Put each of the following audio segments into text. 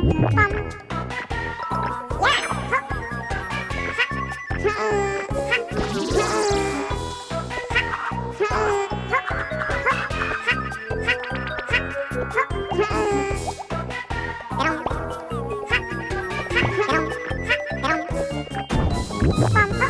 Bum, bum.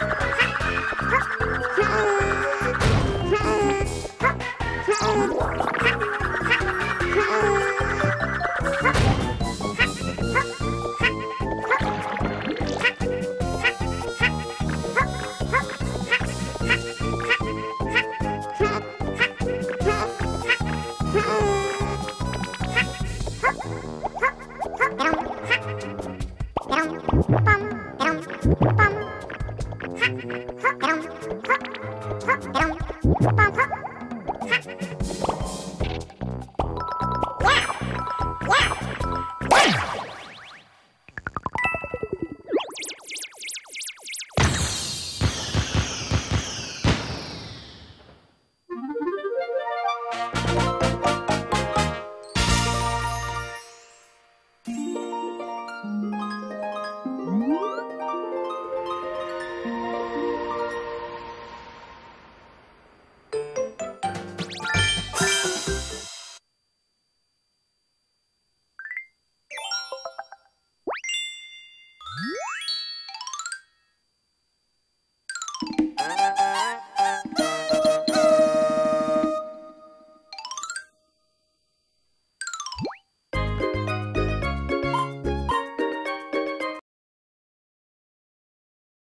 Ha ha ha! Yeah! Yeah! Yeah!